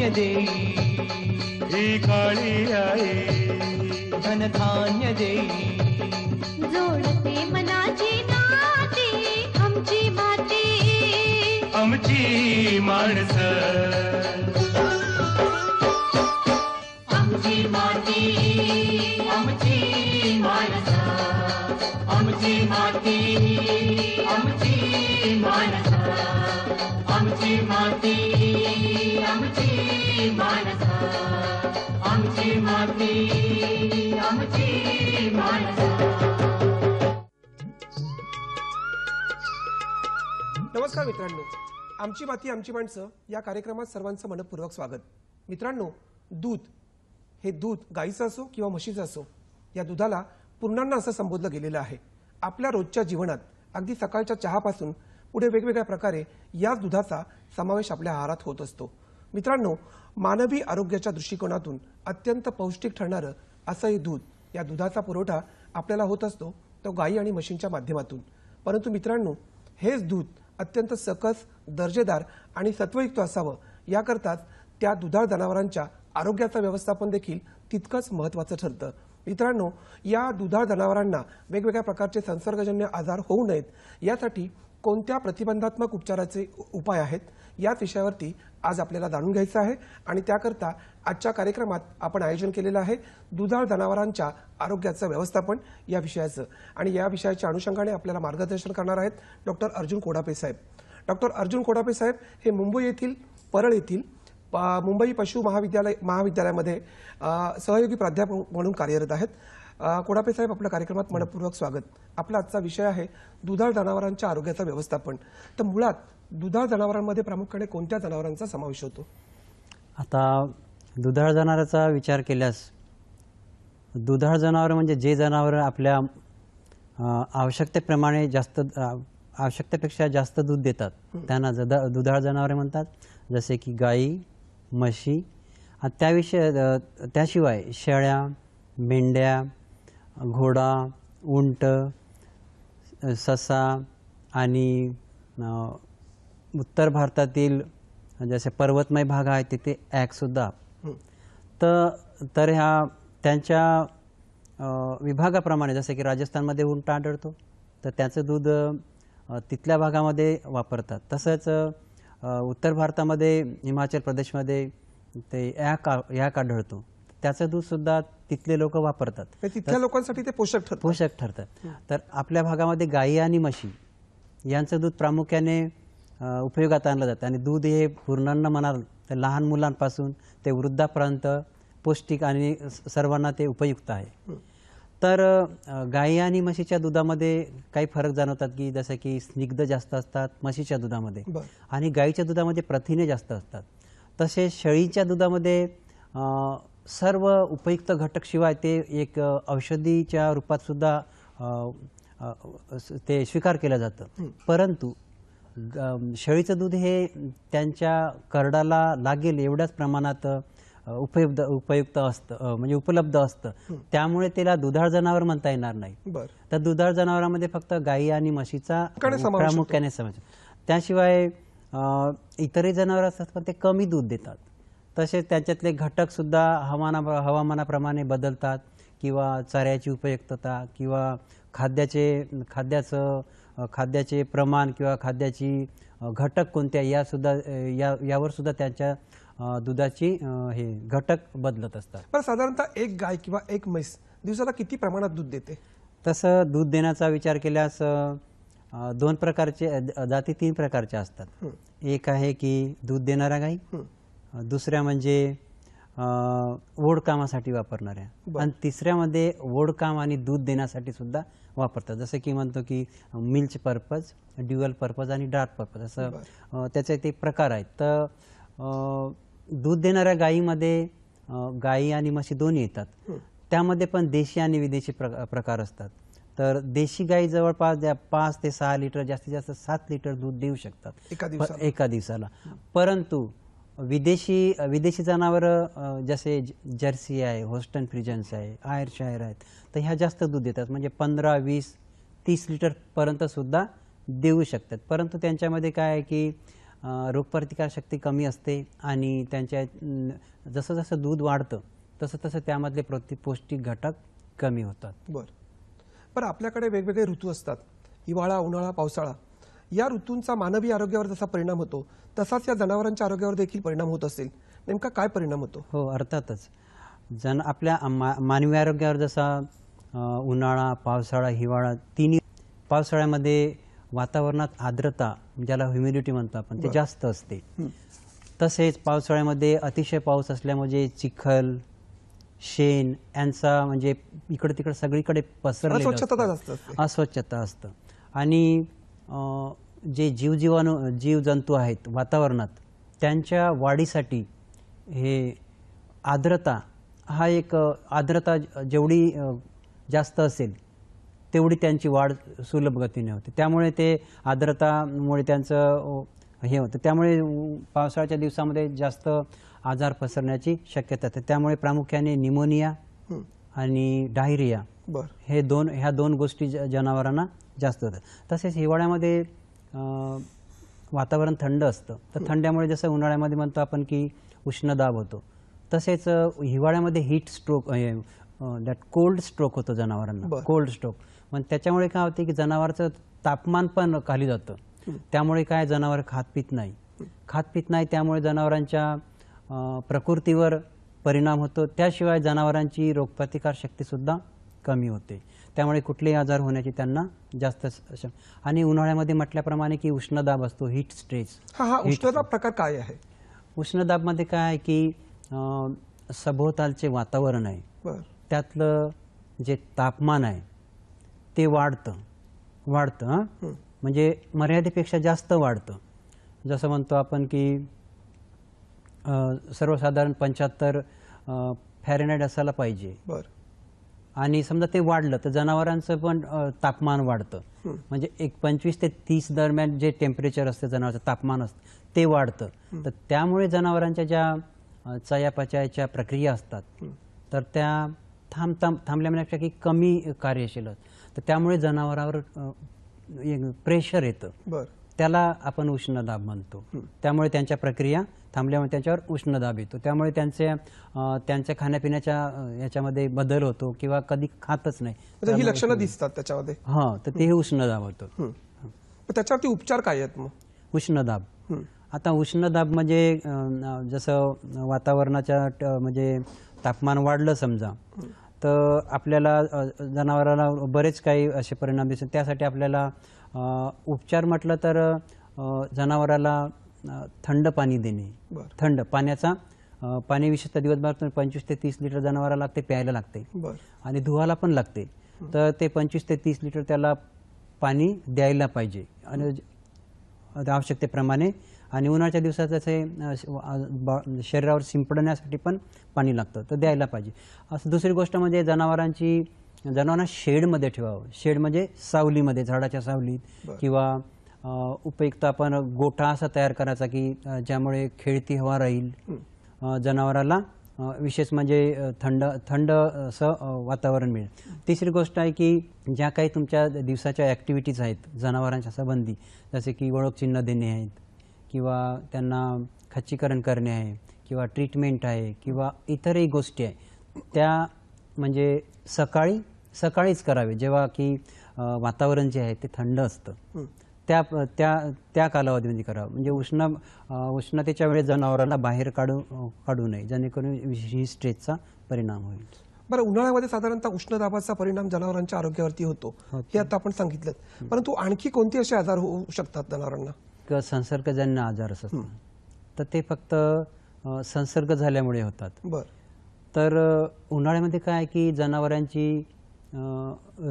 धान्य देई ही काळी आई. धनधान्य देई जोडते मनाची नाती आमची माती. आमची माणस. आमची माती आमची माणस. आमची माती आमची माणस. आमची माती आमची आमची माती आमची नमस्कार मित्रांनो. आमची माती आमची माणसं या कार्यक्रमात सर्वांचं मनपूर्वक स्वागत. मित्रांनो दूध हे दूध गाईचं असो किंवा म्हशीचं असो या दुधाला पूर्णांना असं संबोधलं गेलेलं आहे. आपल्या रोजच्या जीवनात अगदी सकाळच्या चहापासून पुढे वेगवेगळ्या प्रकारे याच दुधाचा समावेश आपल्या आहारात होत असतो. मित्रांनो मानवी आरोग्याच्या दृष्टिकोनातून अत्यंत पौष्टिक ठरणारं असं हे दूध या दुधाचा पुरवठा आपल्याला होत असतो तो गायी आणि म्हशींच्या माध्यमातून. परंतु मित्रांनो हेच दूध अत्यंत सकस दर्जेदार आणि सत्वयुक्त असावं. याकरताच त्या दुधाळ जनावरांच्या आरोग्याचं व्यवस्थापन देखील तितकंच महत्त्वाचं ठरतं. मित्रांनो या दुधाळ जनावरांना वेगवेगळ्या प्रकारचे संसर्गजन्य आजार होऊ नयेत. यासाठी कोणत्या प्रतिबंधात्मक उपचाराचे उपाय आहेत? याच विषयावरती आज आपल्याला जाणून घ्यायचं आहे आणि त्याकरता आजच्या कार्यक्रमात आपण आयोजन केलेलं आहे दुधाळ जनावरांच्या आरोग्याचं व्यवस्थापन या विषयाचं. आणि या विषयाच्या अनुषंगाने आपल्याला मार्गदर्शन करणार आहेत डॉक्टर अर्जुन कोडापे साहेब. डॉक्टर अर्जुन कोडापे साहेब हे मुंबई येथील परळ येथील प- मुंबई पशु महाविद्यालय महाविद्यालयामध्ये सहयोगी प्राध्यापक म्हणून कार्यरत आहेत. कोडापे साहेब आपल्या कार्यक्रमात मनपूर्वक स्वागत. आपला आजचा विषय आहे दुधाळ जनावरांच्या आरोग्याचं व्यवस्थापन. तर मुळात दुधाळ जनावरांमध्ये प्रामुख्याने कोणत्या जनावरांचा समावेश होतो? आता दुधाळ जनावराचा विचार केल्यास दुधाळ जनावर म्हणजे जे जनावर आपल्या आवश्यकतेप्रमाणे जास्त आवश्यकतेपेक्षा जास्त दूध देतात त्यांना जदा दुधाळ जनावरे म्हणतात. जसे की गाई म्हशी आणि त्याविषयी त्याशिवाय शेळ्या मेंढ्या घोडा उंट ससा आणि उत्तर भारतातील जसे पर्वतमय भाग आहे तिथे ॲकसुद्धा तर तर ह्या त्यांच्या विभागाप्रमाणे जसे की राजस्थानमध्ये उंट आढळतो तर त्याचं दूध तिथल्या भागामध्ये वापरतात. तसंच उत्तर भारतामध्ये हिमाचल प्रदेशमध्ये ते ॲक ॲक आढळतो. त्याचं दूधसुद्धा तिथले लोक वापरतात. तिथल्या लोकांसाठी ते पोषक ठरतं पोषक ठरतात. तर आपल्या भागामध्ये गायी आणि म्हशी यांचं दूध प्रामुख्याने उपयोगात आणलं जातं. आणि दूध हे पूर्णांना म्हणाल तर लहान मुलांपासून ते वृद्धापर्यंत पौष्टिक आणि सर्वांना ते उपयुक्त आहे. तर गाई आणि म्हशीच्या दुधामध्ये काही फरक जाणवतात की जसं की स्निग्ध जास्त असतात म्हशीच्या दुधामध्ये. आणि गाईच्या दुधामध्ये प्रथिने जास्त असतात. तसेच शेळीच्या दुधामध्ये सर्व उपयुक्त घटक शिवाय ते एक औषधीच्या रूपात सुद्धा ते स्वीकार केलं जातं. परंतु शेळीचं दूध हे त्यांच्या करडाला लागेल एवढ्याच प्रमाणात उपयुक्त उपयुक्त असतं म्हणजे उपलब्ध असतं. त्यामुळे त्याला दुधाळ जनावर म्हणता येणार नाही. तर दुधाळ जनावरांमध्ये फक्त गाई आणि म्हशीचा. प्रामुख्याने समावेश त्याशिवाय इतरही जनावर असतात पण ते कमी दूध देतात. तसेच त्याच्यातले घटक सुद्धा हवाना हवामानाप्रमाणे बदलतात किंवा चाऱ्याची उपयुक्तता किंवा खाद्याचे खाद्याचं खाद्याचे प्रमाण किंवा खाद्याची घटक कोणत्या या सुद्धा अ, या यावर सुद्धा त्यांच्या दुधाची हे घटक बदलत असतात. बरं साधारणतः एक गाय किंवा एक म्हैस दिवसाला किती प्रमाणात दूध देते? तसं दूध देण्याचा विचार केल्यास दोन प्रकारचे जाती तीन प्रकारच्या असतात. एक आहे की दूध देणाऱ्या गाई दुसऱ्या म्हणजे ओढकामासाठी वापरणाऱ्या. आणि तिसऱ्यामध्ये ओढकाम आणि दूध देण्यासाठी सुद्धा वापरतात. जसं की म्हणतो की मिल्च पर्पज ड्युअल पर्पज आणि डार्क पर्पज असं त्याचे ते प्रकार आहेत. तर दूध देणाऱ्या गायीमध्ये गाई आणि म्हशी दोन्ही येतात. त्यामध्ये पण देशी आणि विदेशी प्र प्रकार असतात. तर देशी गाई जवळपास पाच ते सहा लिटर जास्तीत जास्त सात लिटर दूध देऊ शकतात. एका दिवसाला. परंतु विदेशी विदेशी जनावरं जसे जर्सी आहे होस्टन फ्रिजन्स आहे आयरशायर आहेत तर ह्या जास्त दूध देतात. म्हणजे पंधरा वीस तीस लिटरपर्यंत सुद्धा देऊ शकतात. परंतु त्यांच्यामध्ये काय आहे की रोगप्रतिकारशक्ती कमी असते आणि त्यांच्या जसं जसं दूध वाढतं तसं तसं त्यामधले प्रति पौष्टिक घटक कमी होतात. बरं. बरं आपल्याकडे वेगवेगळे ऋतू असतात. हिवाळा उन्हाळा पावसाळा. या ऋतूंचा मानवी आरोग्यावर जसा परिणाम होतो तसाच या जनावरांच्या आरोग्यावर देखील परिणाम होत असेल. नेमका काय परिणाम होतो? हो अर्थातच. जन आपल्या मा मानवी आरोग्यावर जसा उन्हाळा पावसाळा हिवाळा तिन्ही पावसाळ्यामध्ये वातावरणात आर्द्रता ज्याला ह्युमिडिटी म्हणतो आपण ते जास्त असते. तसेच पावसाळ्यामध्ये अतिशय पाऊस असल्यामुळे चिखल शेण यांचा म्हणजे इकडे तिकडे सगळीकडे पसरलेलं अस्वच्छता असतं. आणि जे जीवजीवाणू जीवजंतू आहेत वातावरणात त्यांच्या वाढीसाठी हे आर्द्रता हा एक आर्द्रता जेवढी जास्त असेल तेवढी त्यांची वाढ सुलभ गतीने होते. त्यामुळे ते आर्द्रतामुळे त्यांचं हे होतं. त्यामुळे पावसाळ्याच्या दिवसामध्ये जास्त आजार पसरण्याची शक्यता असते त्यामुळे प्रामुख्याने निमोनिया. आणि डायरिया हे दोन ह्या दोन गोष्टी ज- जनावरांना जास्त होतात. तसेच हिवाळ्यामध्ये वातावरण थंड असतं. तर थंड्यामुळे जसं उन्हाळ्यामध्ये म्हणतो आपण की उष्णदाब होतो तसेच हिवाळ्यामध्ये heat stroke that cold stroke होतो जनावरांना. कोल्ड स्ट्रोक मग त्याच्यामुळे काय होते की जनावरचं तापमान पण खाली जातं. त्यामुळे काय जनावर खात पित नाही. खात पित नाही त्यामुळे जनावरांच्या प्रकृतीवर परिणाम होतो. त्याशिवाय जनावरांची रोगप्रतिकार शक्तीसुद्धा कमी होते. त्यामुळे कुठलेही आजार होण्याची त्यांना जास्त आणि उन्हाळ्यामध्ये म्हटल्याप्रमाणे की उष्णदाब असतो हीट स्ट्रेस हा हा उष्णता प्रकार काय आहे? उष्णदाबमध्ये काय आहे की सभोवतालचे वातावरण आहे. त्यातलं जे तापमान आहे ते वाढतं. वाढतं? म्हणजे मर्यादेपेक्षा जास्त वाढतं. जसं म्हणतो आपण की सर्वसाधारण पंच्याहत्तर फॅरेनाईट असायला पाहिजे. बर. आणि समजा ते वाढलं तर जनावरांचं पण तापमान वाढतं. म्हणजे एक पंचवीस ते तीस दरम्यान जे टेम्परेचर असतं जनावरांचं तापमान असतं ते वाढतं. तर त्यामुळे जनावरांच्या ज्या चयापचयाच्या प्रक्रिया असतात तर त्या थांब थांब थांबल्या म्हणण्यापेक्षा की कमी कार्यशील. तर त्यामुळे जनावरावर प्रेशर येतं. बर. त्याला आपण उष्णदाब म्हणतो. त्यामुळे त्यांच्या प्रक्रिया थांबल्यामुळे त्यांच्यावर उष्णदाब येतो. त्यामुळे त्यांचे त्यांच्या खाण्यापिण्याच्या याच्यामध्ये बदल होतो किंवा कधी खातच नाही. म्हणजे ही लक्षणं दिसतात त्याच्यामध्ये. हां तर ते उष्णदाब होतं. हं. मग त्याच्यावरती उपचार काय आहेत मग? उष्णदाब हं. आता उष्णदाब म्हणजे अं, जसं वातावरणाच्या म्हणजे तापमान वाढलं समजा तर आपल्याला जनावराला बरेच काही असे परिणाम दिसतात. त्यासाठी आपल्याला उपचार म्हटलं तर जनावराला थंड पाणी देणे. थंड पाण्याचा पाणी विशेषतः दिवसभरातून पंचवीस ते तीस लिटर जनावराला लागते प्यायला लागते. आणि धुवाला पण लागते. तर ते पंचवीस ते तीस लिटर त्याला पाणी द्यायला पाहिजे. आणि आवश्यकतेप्रमाणे. आणि उन्हाळ्याच्या दिवसात ब- शरीरावर शिंपडण्यासाठी पण पाणी लागतं. तर द्यायला पाहिजे. असं दुसरी गोष्ट म्हणजे जनावरांची जनावरांना शेडमध्ये ठेवावं. शेड म्हणजे सावलीमध्ये झाडाच्या सावलीत किंवा उपयुक्त आपण गोठा असा तयार करायचा की ज्यामुळे खेळती हवा राहील. जनावराला विशेष म्हणजे थंड थंड असं वातावरण मिळेल. तिसरी गोष्ट आहे की ज्या काही तुमच्या दिवसाच्या ॲक्टिव्हिटीज आहेत जनावरांच्या संबंधी जसे की ओळख चिन्ह देणे आहेत किंवा त्यांना खच्चीकरण करणे आहे किंवा ट्रीटमेंट आहे किंवा इतरही गोष्टी आहे त्या म्हणजे सकाळी सकाळीच करावे. जेव्हा की वातावरण जे आहे ते थंड असतं. त्या त्या त्या कालावधीमध्ये करावं म्हणजे उष्ण उष्णतेच्या वेळेस जनावराला बाहेर काढू काढू नये. जेणेकरून ही स्ट्रेसचा परिणाम होईल. बरं उन्हाळ्यामध्ये साधारणतः उष्णदाबाचा परिणाम जनावरांच्या आरोग्यावरती होतो. हे आता आपण सांगितलं. परंतु आणखी कोणते असे आजार होऊ शकतात जनावरांना? किंवा संसर्गजन्य आजार असतात. तर ते फक्त संसर्ग झाल्यामुळे होतात. बर. तर उन्हाळ्यामध्ये काय की जनावरांची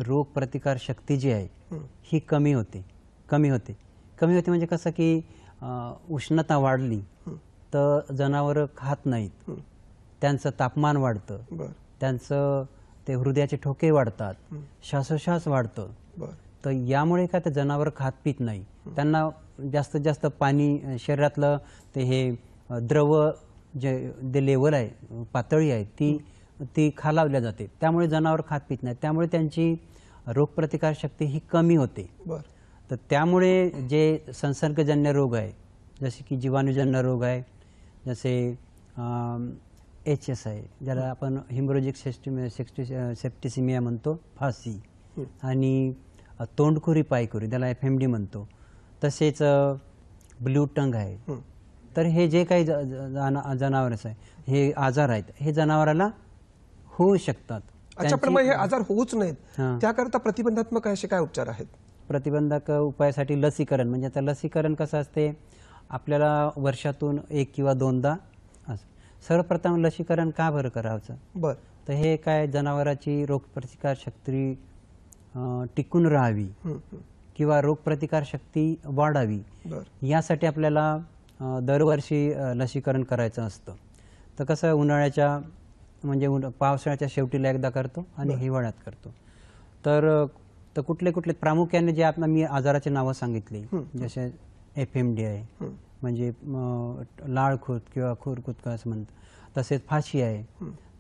रोग प्रतिकार शक्ती जी आहे ही कमी होते. कमी होते. कमी होते म्हणजे कसं की उष्णता वाढली तर जनावरं खात नाहीत. त्यांचं तापमान वाढतं. त्यांचं ते हृदयाचे ठोके वाढतात. श्वासोश्वास वाढतं. तर यामुळे काय ते जनावर खात पित नाही. त्यांना जास्तीत जास्त पाणी शरीरातलं ते हे द्रव जे जे लेवल आहे पातळी आहे ती ती खालावल्या जाते. त्यामुळे जनावर खात पित नाही त्यामुळे त्यांची रोगप्रतिकार शक्ती ही कमी होते. बर. तर त्यामुळे जे संसर्गजन्य रोग आहे जसे की जीवाणूजन्य रोग आहे जसे एच एस आहे ज्याला आपण हिमोरोजिक सेस्टिमी सेक्स्टी सेप्टिसिमिया म्हणतो फासी. आणि तोंडखुरी पायखुरी त्याला एफ एम डी म्हणतो. तसेच ब्ल्यू टंग आहे. तर हे जे काही जनावरच आहे हे आजार आहेत हे जनावराला होऊ शकतात. अच्छा पण मग हे आजार होऊच नाहीत. त्याकरता प्रतिबंधात्मक असे काय उपचार आहेत? प्रतिबंधक उपायासाठी लसीकरण. म्हणजे आता लसीकरण कसं असते? आपल्याला वर्षातून एक किंवा दोनदा असं. सर्वप्रथम लसीकरण का बरं करावचं बर. तर हे काय जनावराची रोगप्रतिकार शक्ती टिकून राहावी. किंवा रोगप्रतिकार शक्ती वाढावी यासाठी आपल्याला दरवर्षी लसीकरण करायचं असतं. तर कसं उन्हाळ्याच्या म्हणजे पावसाळ्याच्या शेवटीला एकदा करतो आणि हिवाळ्यात करतो. तर तर कुठले कुठले प्रामुख्याने जे आता मी आजाराचे नावं सांगितली जसे एफ एम डी आहे. म्हणजे लाळखुत किंवा खुरकुत असं म्हणतात. तसेच फाशी आहे.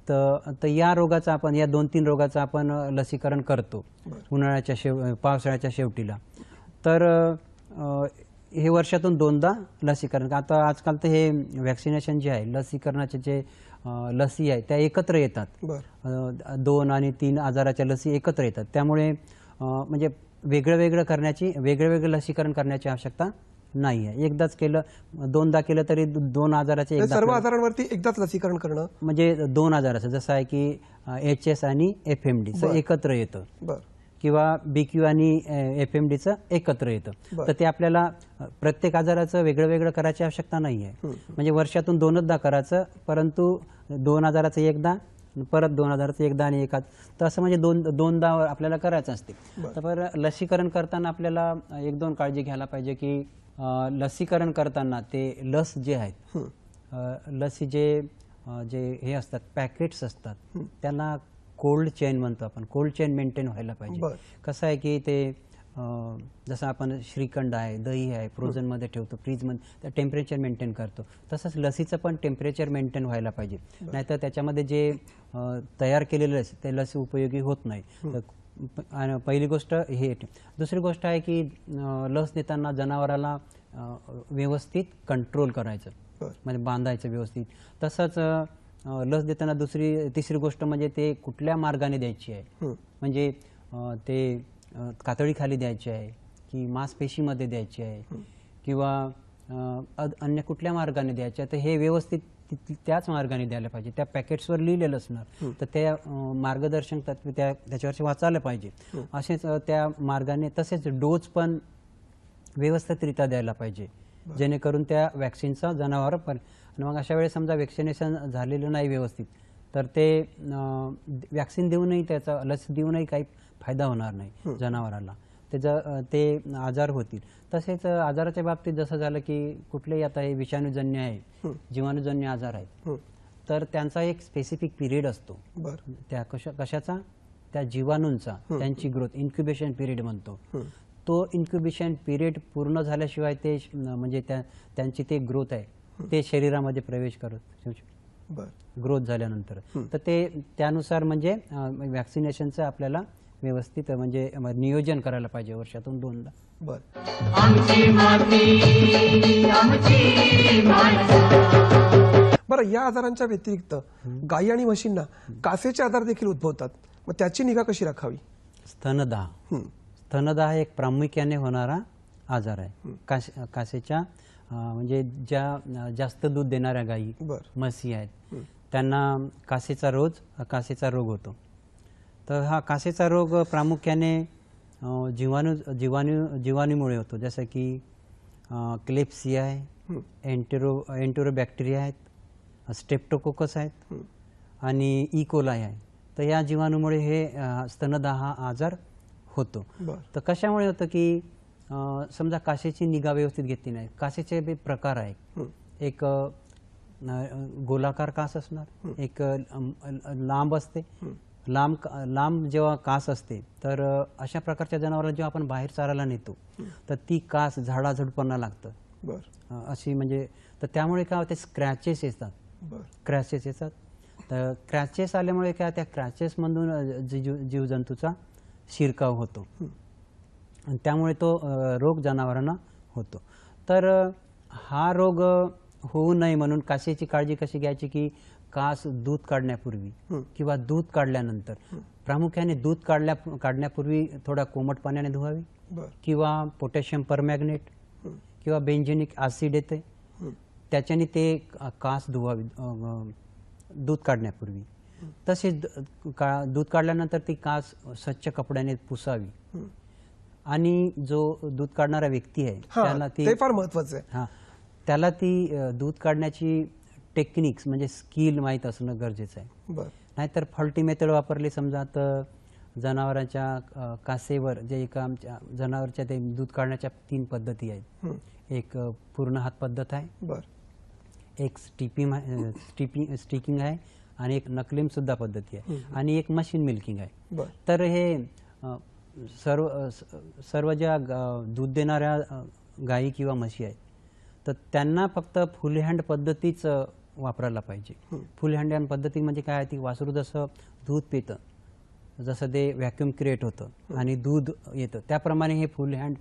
तर तर या रोगाचं आपण या दोन तीन रोगाचं आपण लसीकरण करतो. उन्हाळ्याच्या शेव पावसाळ्याच्या शेवटीला. तर हे वर्षातून दोनदा लसीकरण. आता आजकाल तर हे वॅक्सिनेशन जे आहे लसीकरणाचे जे लसी आहे त्या एकत्र येतात. दोन आणि तीन आजाराच्या लसी एकत्र येतात. त्यामुळे म्हणजे वेगळं वेगळं करण्याची वेगळं वेगळं लसीकरण करण्याची आवश्यकता नाही आहे एकदाच केलं दोनदा केलं तरी दोन आजाराचे एकदा सर्व आजारांवरती एकदाच लसीकरण करणं? म्हणजे दोन आजाराचं जसं आहे की एच एस आणि एफ एम डीचं एकत्र येतं. किंवा बी क्यू आणि एफ एम डीचं एकत्र येतं. तर ते आपल्याला प्रत्येक आजाराचं वेगळं वेगळं करायची आवश्यकता नाही आहे म्हणजे वर्षातून दोनचदा करायचं परंतु दोन हजाराचं एकदा परत दोन हजाराचं एकदा आणि एकाच. तर असं म्हणजे दोन दोनदा आपल्याला करायचं असते. तर बरं लसीकरण करताना आपल्याला एक दोन काळजी घ्यायला पाहिजे की लसीकरण करताना ते लस जे आहेत लसी जे जे हे असतात पॅकेट्स असतात त्यांना कोल्ड चेन म्हणतो आपण. कोल्ड चेन मेंटेन व्हायला पाहिजे. कसं आहे की ते जसं आपण श्रीखंड आहे दही आहे फ्रोझनमध्ये ठेवतो फ्रीजमध्ये त्या टेम्परेचर मेंटेन करतो. तसंच लसीचं पण टेम्परेचर मेंटेन व्हायला पाहिजे. नाहीतर त्याच्यामध्ये जे तयार केलेलं लस ते लस उपयोगी होत नाही. तर पहिली गोष्ट हे दुसरी गोष्ट आहे की लस देताना जनावराला व्यवस्थित कंट्रोल करायचं. म्हणजे बांधायचं व्यवस्थित. तसंच लस देताना दुसरी तिसरी गोष्ट म्हणजे ते कुठल्या मार्गाने द्यायची आहे. म्हणजे ते कातळीखाली द्यायची आहे की मांसपेशीमध्ये द्यायची आहे किंवा अन्य कुठल्या मार्गाने द्यायची आहे तर हे व्यवस्थित त्याच मार्गाने द्यायला पाहिजे. त्या पॅकेट्सवर लिहिलेलं असणार. तर त्या अ, मार्गदर्शक तत्व त्या त्याच्यावरचे वाचायला पाहिजे. असेच त्या मार्गाने तसेच डोस पण व्यवस्थितरित्या द्यायला पाहिजे. जेणेकरून त्या वॅक्सिनचा जनावर पण आणि मग अशा वेळेस समजा वॅक्सिनेशन झालेलं नाही व्यवस्थित तर ते वॅक्सिन देऊनही त्याचा लस देऊनही काही फायदा होणार नाही जनावराला ते ज अ, ते आजार होतील. तसेच आजाराच्या बाबतीत जसं झालं की कुठलेही आता हे विषाणूजन्य आहे जीवाणूजन्य आजार आहेत. तर त्यांचा एक स्पेसिफिक पिरियड असतो. त्या कशा कशाचा? त्या जीवाणूंचा. त्यांची ग्रोथ इन्क्युबेशन पिरियड म्हणतो. तो इन्क्युबेशन पिरियड पूर्ण झाल्याशिवाय ते म्हणजे त्या त्यांची ते ग्रोथ आहे. ते शरीरामध्ये प्रवेश करत ग्रोथ झाल्यानंतर. तर ते त्यानुसार म्हणजे वॅक्सिनेशनचं आपल्याला व्यवस्थित म्हणजे नियोजन करायला पाहिजे वर्षातून दोनदा. बर. आमची माती आमची माणसं. बरं या आजारांच्या व्यतिरिक्त गायी आणि म्हशींना कासेचे आजार देखील उद्भवतात. मग त्याची निगा कशी राखावी? स्तनदाह हं. स्तनदाह एक प्रामुख्याने होणारा आजार आहे. कास कासेच्या म्हणजे ज्या जास्त दूध देणाऱ्या गायी बर. म्हशी आहेत त्यांना कासेचा रोज कासेचा रोग होतो. तर हा कासेचा रोग प्रामुख्याने जीवाणू जीवाणू जीवाणूमुळे होतो. जसं की क्लेप्सिया आहे एन्टेरो एन्टेरो बॅक्टेरिया आहेत स्टेप्टोकोकस आहेत आणि इकोलाय आहे. तर या जीवाणूमुळे हे अ, स्तनदाह हा आजार होतो. तर कशामुळे होतं की समजा कासेची निगा व्यवस्थित घेतली नाही. कासेचे बे प्रकार आहे हं. एक गोलाकार कास असणार. एक लांब असते. लांब लांब जेव्हा कास असते तर अशा प्रकारच्या जनावरांना जेव्हा आपण बाहेर चारायला नेतो तर ती कास झाडाझुडपांना लागतं. बर. अशी म्हणजे तर त्यामुळे काय होते स्क्रॅचेस येतात. क्रॅचेस येतात. तर क्रॅचेस आल्यामुळे काय त्या क्रॅचेसमधून जीव जीवजंतूचा शिरकाव होतो. आणि त्यामुळे तो रोग जनावरांना होतो. तर हा रोग होऊ नये म्हणून कासेची काळजी कशी घ्यायची की कास दूध काढण्यापूर्वी. किंवा दूध काढल्यानंतर प्रामुख्याने दूध काढल्या काढण्यापूर्वी थोडा कोमट पाण्याने धुवावी किंवा पोटॅशियम परमॅग्नेट. किंवा बेंजेनिक ॲसिड येते. त्याच्याने ते कास धुवावी दूध काढण्यापूर्वी तसेच का दूध काढल्यानंतर ती कास स्वच्छ कपड्याने पुसावी. आणि जो दूध काढणारा व्यक्ती आहे त्याला ती फार महत्वाचं आहे हा त्याला ती दूध काढण्याची टेक्निक्स म्हणजे स्किल माहीत असणं गरजेचं आहे. नाहीतर फॉल्टी मेथड वापरली समजा तर जनावरांच्या कासेवर जे एका आमच्या जनावरच्या ते दूध काढण्याच्या तीन पद्धती आहेत. एक पूर्ण हात पद्धत आहे. बर. एक स्टिपिंग स्टिपिंग स्टिकिंग आहे आणि एक नकलिम सुद्धा पद्धती आहे. आणि एक मशीन मिल्किंग आहे. तर हे सर्व सर्व ज्या दूध देणाऱ्या गायी किंवा म्हशी आहेत तर त्यांना फक्त फुल हँड पद्धतीच वापरायला पाहिजे. फुल हँड पद्धती म्हणजे काय ती वासरू जसं दूध पितं जसं ते व्हॅक्यूम क्रिएट होतं आणि दूध येतं. त्याप्रमाणे हे फुल हँड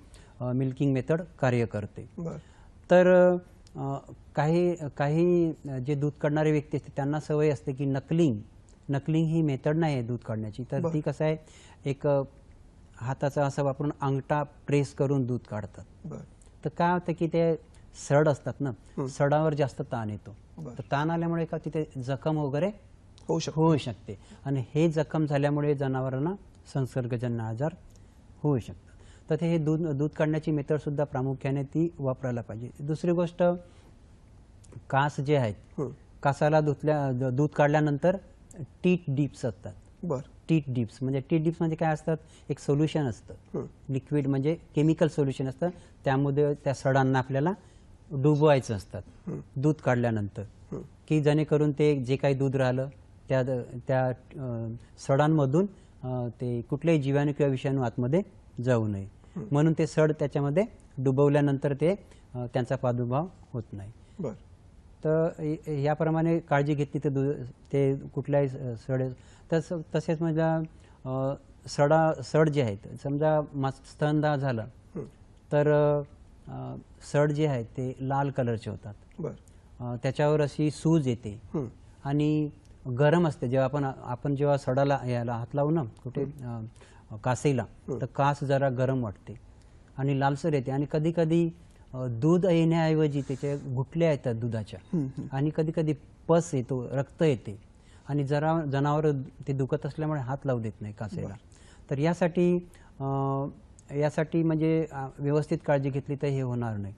मिल्किंग मेथड कार्य करते. तर काही काही जे दूध काढणारे व्यक्ती असते त्यांना सवय असते की नकलिंग नकलिंग ही मेथड नाही आहे दूध काढण्याची. तर. ती कसं आहे? एक हाताचा असं वापरून अंगठा प्रेस करून दूध काढतात. तर काय होतं की ते सड असतात ना? सडावर जास्त ताण येतो. तर ताण आल्यामुळे का तिथे जखम वगैरे होऊ शकतो. होऊ शकते. आणि हे जखम झाल्यामुळे जनावरांना संसर्गजन्य आजार होऊ शकतात. तर ते हे दूध दूध काढण्याची मेथड सुद्धा प्रामुख्याने ती वापरायला पाहिजे. दुसरी गोष्ट कास जे आहेत. कासाला धुतल्या दूध काढल्यानंतर टीट डिप्स असतात. बर. टीट डिप्स म्हणजे टीट डिप्स म्हणजे काय असतात? एक सोल्युशन असतं. लिक्विड म्हणजे केमिकल सोल्युशन असतं. त्यामध्ये त्या सडांना आपल्याला डुबवायचं असतात. दूध काढल्यानंतर. की जेणेकरून ते जे काही दूध राहिलं त्या त्या सडांमधून ते कुठलेही जीवाणू किंवा विषाणू आतमध्ये जाऊ नये. म्हणून ते सड त्याच्यामध्ये डुबवल्यानंतर ते त्यांचा प्रादुर्भाव होत नाही. तर याप्रमाणे काळजी घेतली तर दु- ते कुठल्याही सड तस तसेच म्हणजे सडा सड जे आहेत समजा मस- स्तनदा झालं. तर सड जे आहेत ते लाल कलरचे होतात. त्याच्यावर अशी सूज येते. हं. आणि गरम असते. जेव्हा आपण आपण जेव्हा सडाला याला हात लावू ना कुठे कासेला तर कास जरा गरम वाटते. आणि लालसर येते. आणि कधी कधी दूध येण्याऐवजी त्याचे गुठल्या येतात दुधाच्या. आणि कधी कधी पस येतो रक्त येते. आणि जरा जनावर ते दुखत असल्यामुळे हात लावू देत नाही कासेला. तर यासाठी यासाठी म्हणजे व्यवस्थित काळजी घेतली तर हे होणार नाही.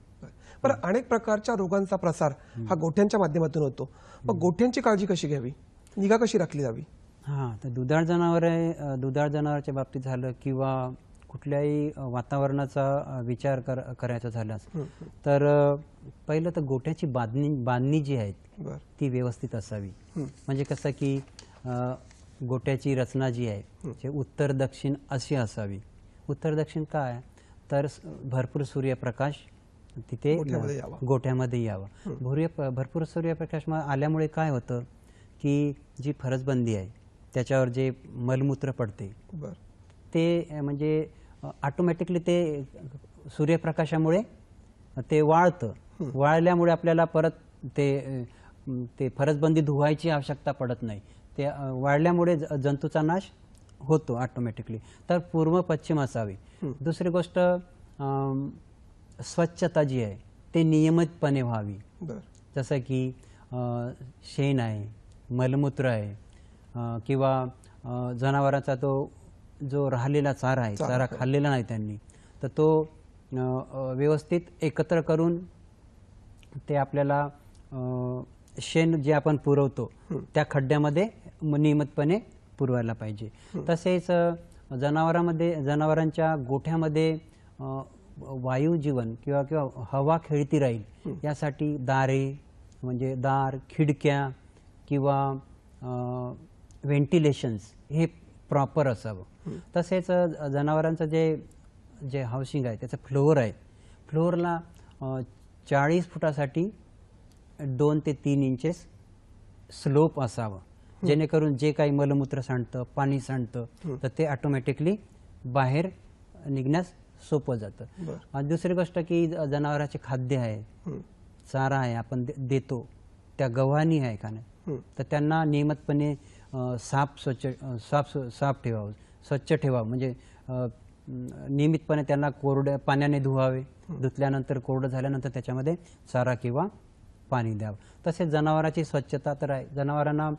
बरं अनेक प्रकारच्या रोगांचा प्रसार हा गोठ्यांच्या माध्यमातून होतो. मग गोठ्यांची काळजी कशी घ्यावी? निगा कशी राखली जावी? हां तर दुधाळ जनावर दुधाळ जनावराच्या बाबतीत झालं किंवा कुठल्याही वातावरणाचा विचार कर करायचा झाल्यास तर पहिलं तर गोठ्याची बांधणी बांधणी जी आहे ती व्यवस्थित असावी. म्हणजे कसं की अ, गोट्याची रचना जी आहे उत्तर दक्षिण अशी असावी. उत्तर दक्षिण काय? तर भरपूर सूर्यप्रकाश तिथे गोठ्यामध्ये यावा. भूर्य भरपूर सूर्यप्रकाश आल्यामुळे काय होतं की जी फरसबंदी आहे त्याच्यावर जे मलमूत्र पडते ते म्हणजे ऑटोमॅटिकली ते सूर्यप्रकाशामुळे ते वाळतं. वाळल्यामुळे आपल्याला परत ते ते फरसबंदी धुवायची आवश्यकता पडत नाही. ते वाळल्यामुळे जंतूचा नाश होतो ऑटोमॅटिकली तर पूर्व पश्चिम असावी. दुसरी गोष्ट स्वच्छता जी आहे ते नियमितपणे व्हावी. जसं की शेण आहे मलमूत्र आहे किंवा जनावरांचा तो जो राहिलेला चारा आहे चारा खाल्लेला नाही त्यांनी तर तो व्यवस्थित एकत्र करून ते आपल्याला शेण जे आपण पुरवतो त्या खड्ड्यामध्ये नियमितपणे पुरवायला पाहिजे. तसेच जनावरांमध्ये जनावरांच्या गोठ्यामध्ये वायू जीवन किंवा किंवा हवा खेळती राहील यासाठी दारे म्हणजे दार खिडक्या किंवा व्हेंटिलेशन्स हे प्रॉपर असावं. तसेच जनावरांचं जे जे हाऊसिंग आहे त्याचं फ्लोअर आहे. फ्लोअरला चाळीस फुटासाठी दोन ते तीन इंचेस स्लोप असावं. जेणेकरून जे काही मलमूत्र सांडतं पाणी सांडतं तर ते ऑटोमॅटिकली बाहेर निघण्यास सोपं जातं. आणि दुसरी गोष्ट की जनावराचे खाद्य आहे चारा आहे आपण देतो. त्या गव्हाणी आहे का नाही. तर त्यांना नियमितपणे साफ स्वच्छ साफ साफ ठेवावं. स्वच्छ ठेवावं. म्हणजे नियमितपणे त्यांना कोरड्या पाण्याने धुवावे. धुतल्यानंतर कोरडं झाल्यानंतर त्याच्यामध्ये चारा किंवा पाणी द्यावं. तसेच जनावरांची स्वच्छता तर आहे. जनावरांना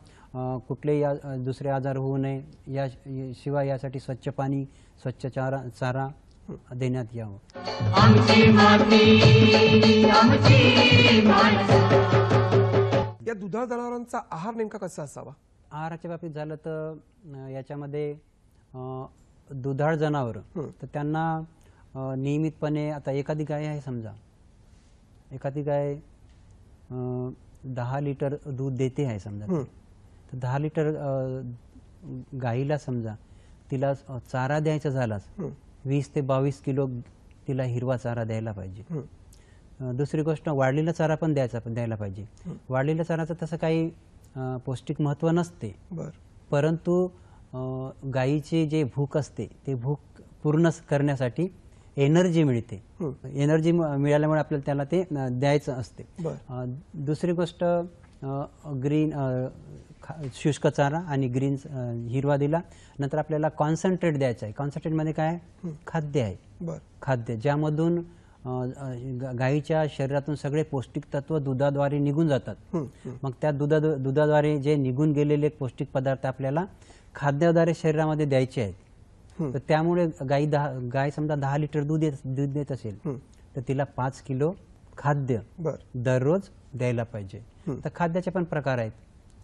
कुठलेही आ- दुसरे आजार होऊ नये. या शिवाय यासाठी स्वच्छ पाणी स्वच्छ चारा चारा देण्यात यावं. आमची माती आमची माणसं. या दुधाळ जनावरांचा आहार नेमका कसा असावा? आहाराच्या बाबतीत झालं तर याच्यामध्ये दुधाळ जनावर तर त्यांना नियमितपणे आता एखादी गाय आहे समजा. एखादी गाय दहा लिटर दूध देते आहे समजा. तर दहा लिटर गाईला समजा तिला चारा द्यायचा झालाच वीस ते बावीस किलो तिला हिरवा चारा द्यायला पाहिजे. दुसरी गोष्ट वाढलेला चारा पण द्यायचा द्यायला पाहिजे. वाढलेल्या चाराचं तसं काही पौष्टिक महत्त्व नसते. परंतु अ, गायीची जे भूक असते ते भूक पूर्ण करण्यासाठी एनर्जी मिळते. एनर्जी मिळाल्यामुळे आपल्याला त्याला ते द्यायचं असते. दुसरी गोष्ट ग्रीन शुष्क चारा आणि ग्रीन हिरवा दिला. नंतर आपल्याला कॉन्सन्ट्रेट द्यायचं आहे. कॉन्सन्ट्रेटमध्ये काय? आहे? खाद्य आहे. खाद्य. ज्यामधून अ, अ, ग- गायीच्या शरीरातून सगळे पौष्टिक तत्व दुधाद्वारे निघून जातात. मग त्या दुधा दुधाद्वारे जे निघून गेलेले पौष्टिक पदार्थ आपल्याला खाद्याद्वारे शरीरामध्ये द्यायचे आहेत. तर त्यामुळे गाई दहा गाय समजा दहा लिटर दूध देत दूध देत असेल तर तिला पाच किलो खाद्य दररोज द्यायला पाहिजे. तर खाद्याचे पण प्रकार आहेत.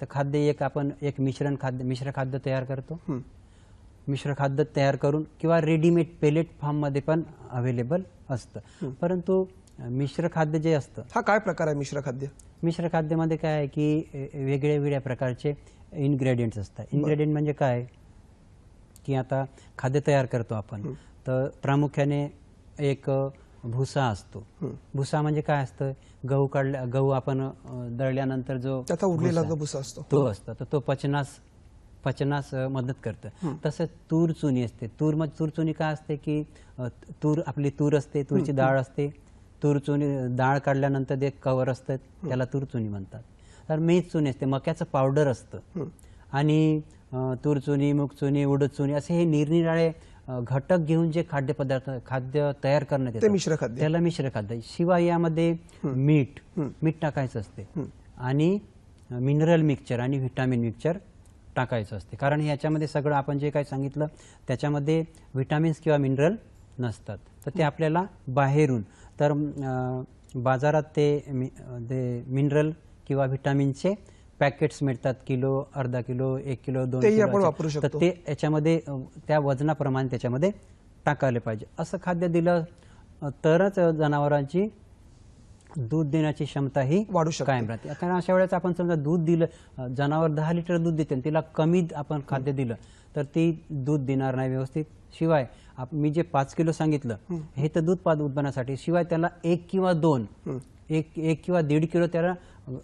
तर खाद्य एक आपण एक मिश्रण खाद्य मिश्र खाद्य तयार करतो. मिश्र खाद्य तयार करून किंवा रेडीमेड पेलेट फॉर्ममध्ये पण अवेलेबल असतं. परंतु मिश्र खाद्य जे असतं हा काय प्रकार आहे मिश्र खाद्य? मिश्र खाद्यामध्ये काय आहे की वेगळ्या वेगळ्या प्रकारचे इन्ग्रेडियंट्स असतात. इन्ग्रेडियंट म्हणजे काय? की आता खाद्य तयार करतो आपण. तर प्रामुख्याने एक भुसा असतो. भुसा म्हणजे काय असतं? गहू काढल्या गहू आपण दळल्यानंतर जो त्याचा उरलेला जो भुसा असतो. तो असतो. तर तो पचनास पचनास मदत करतं. तसंच तूर चुनी असते. तूर मग तूर चुनी काय असते की तूर आपली तूर असते तुरीची डाळ असते. तूर चुनी डाळ काढल्यानंतर एक कवर असतं त्याला तूर चुनी म्हणतात. तर मेज चुनी असते. मक्याचं पावडर असतं. आणि तूर चुनी मूग चुनी उडद चुनी असे हे निरनिराळे घटक घेऊन जे खाद्यपदार्थ खाद्य तयार करण्यात येतं मिश्र खाद्य. त्याला मिश्र खाद्य. शिवाय यामध्ये मीठ मीठ टाकायचं असते. आणि मिनरल मिक्सचर आणि व्हिटॅमिन मिक्सचर टाकायचं असते. कारण याच्यामध्ये सगळं आपण जे काही सांगितलं त्याच्यामध्ये व्हिटॅमिन्स किंवा मिनरल नसतात. तर ते आपल्याला बाहेरून तर बाजारात ते मिनरल किंवा व्हिटॅमिनचे पॅकेट्स मिळतात किलो अर्धा किलो एक किलो दोन तेही किलो आपण. वापरू तर शकतो. ते याच्यामध्ये अ, त्या वजनाप्रमाणे त्याच्यामध्ये टाकायला पाहिजे असं खाद्य दिलं अ, तरच जनावरांची दूध देण्याची क्षमता ही वाढू शकते. कायम राहते कारण अशा वेळेस आपण समजा दूध दिलं अ, जनावर दहा लिटर दूध देते आणि तिला कमी आपण खाद्य दिलं तर ती दूध देणार नाही व्यवस्थित शिवाय आप- मी जे पाच किलो सांगितलं हे तर दूध पाद उत्पन्नासाठी शिवाय त्याला एक किंवा दोन एक एक किंवा दीड किलो त्याला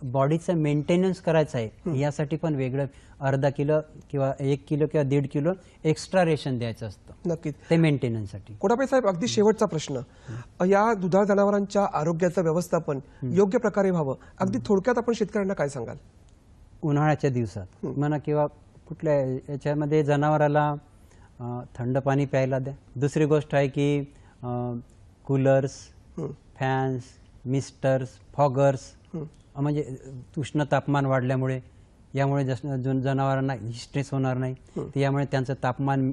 बॉडीचं मेंटेनन्स करायचं आहे यासाठी पण वेगळं अर्धा किलो किंवा एक किलो किंवा दीड किलो एक्स्ट्रा रेशन द्यायचं असतं. नक्कीच. ते मेंटेनन्ससाठी. कोटापे साहेब अगदी शेवटचा प्रश्न. या दुधाळ जनावरांच्या आरोग्याचं व्यवस्थापन योग्य प्रकारे व्हावं अगदी थोडक्यात आपण शेतकऱ्यांना काय सांगाल? उन्हाळ्याच्या दिवसात. म्हणा किंवा कुठल्या याच्यामध्ये जनावराला थंड पाणी प्यायला द्या. दुसरी गोष्ट आहे की कूलर्स फॅन्स मिस्टर्स फॉगर्स म्हणजे उष्ण तापमान वाढल्यामुळे यामुळे जस जन- जनावरांना स्ट्रेस होणार नाही. तर यामुळे त्यांचं तापमान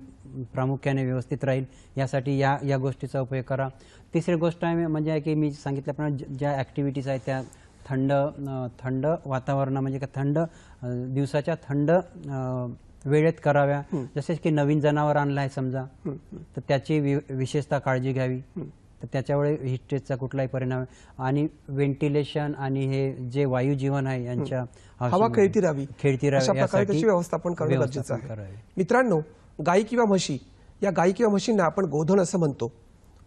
प्रामुख्याने व्यवस्थित राहील. यासाठी या या गोष्टीचा उपयोग करा. तिसरी गोष्ट आहे म्हणजे आहे की मी सांगितल्याप्रमाणे ज्या ॲक्टिव्हिटीज आहेत त्या थंड थंड वातावरण म्हणजे का थंड दिवसाच्या थंड वेळेत कराव्या. जसे की नवीन जनावर आणलं आहे समजा तर त्याची वि- विशेषतः काळजी घ्यावी. तर त्याच्यामुळे हिस्ट्रेसचा कुठलाही परिणाम आणि व्हेंटिलेशन आणि हे जे वायू जीवन आहे यांच्या हवा खेळती राहावी. खेळती राहावी. व्यवस्थापन करणं गरजेचं आहे. मित्रांनो गाई किंवा म्हशी या गाई किंवा म्हशींना आपण गोधन असं म्हणतो.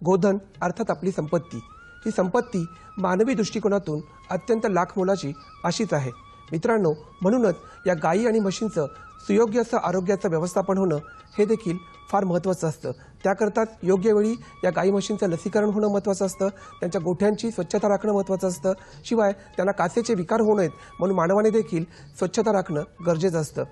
गोधन अर्थात आपली संपत्ती. ही संपत्ती मानवी दृष्टिकोनातून अत्यंत लाख मोलाची अशीच आहे. मित्रांनो म्हणूनच या गायी आणि म्हशींचं सुयोग्य असं आरोग्याचं व्यवस्थापन होणं हे देखील फार महत्त्वाचं असतं. त्याकरता योग्य वेळी या गाई म्हशींचं लसीकरण होणं महत्त्वाचं असतं. त्यांच्या गोठ्यांची स्वच्छता राखणं महत्त्वाचं असतं. शिवाय त्यांना कासेचे विकार होऊ नयेत म्हणून मानवाने देखील स्वच्छता राखणं गरजेचं असतं.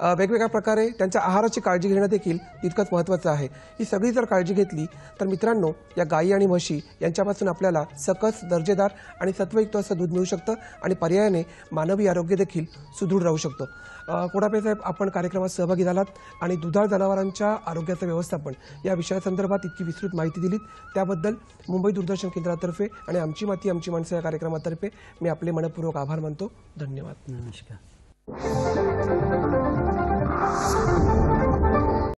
वेगवेगळ्या प्रकारे त्यांच्या आहाराची काळजी घेणं देखील तितकंच महत्त्वाचं आहे. ही सगळी जर काळजी घेतली तर मित्रांनो या गाई आणि म्हशी यांच्यापासून आपल्याला सकस दर्जेदार आणि सत्वयुक्त असं दूध मिळू शकतं आणि पर्यायाने मानवी आरोग्य देखील सुदृढ राहू शकतं. कोडापे साहेब आपण कार्यक्रमात सहभागी झालात आणि दुधाळ जनावरांच्या आरोग्याचं व्यवस्थापन या विषयासंदर्भात इतकी विस्तृत माहिती दिलीत. त्याबद्दल मुंबई दूरदर्शन केंद्रातर्फे आणि आमची माती आमची माणसं या कार्यक्रमातर्फे मी आपले मनपूर्वक आभार मानतो. धन्यवाद. नमस्कार.